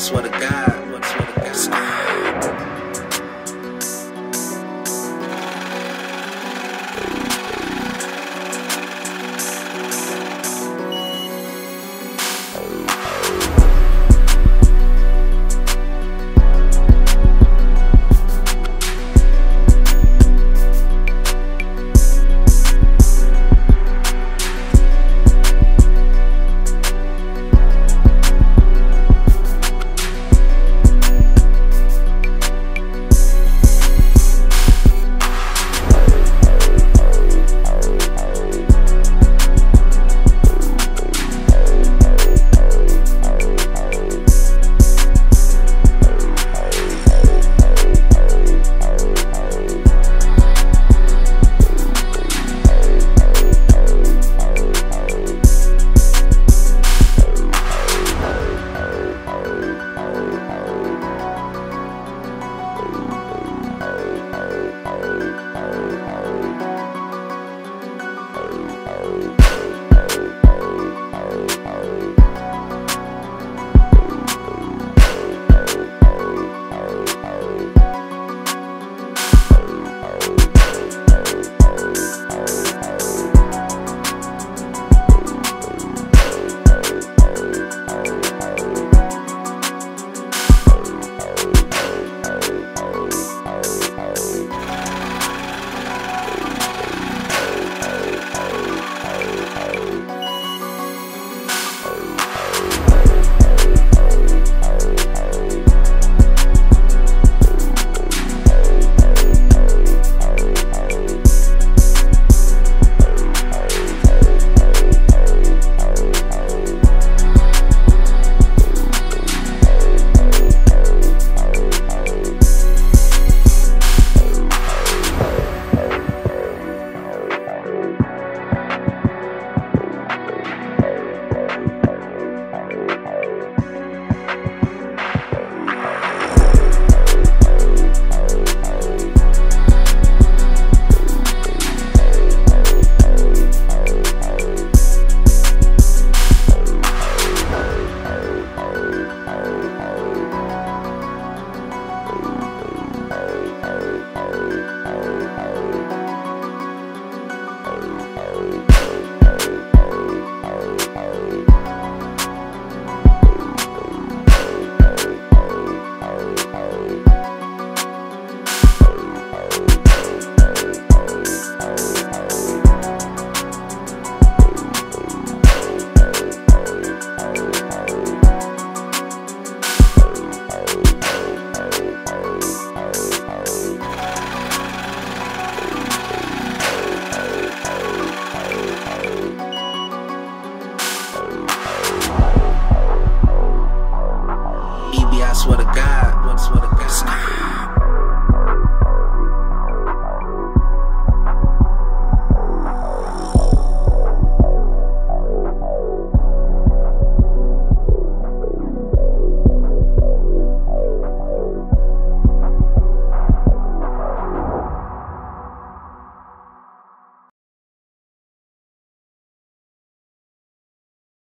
swear to God. I swear to God.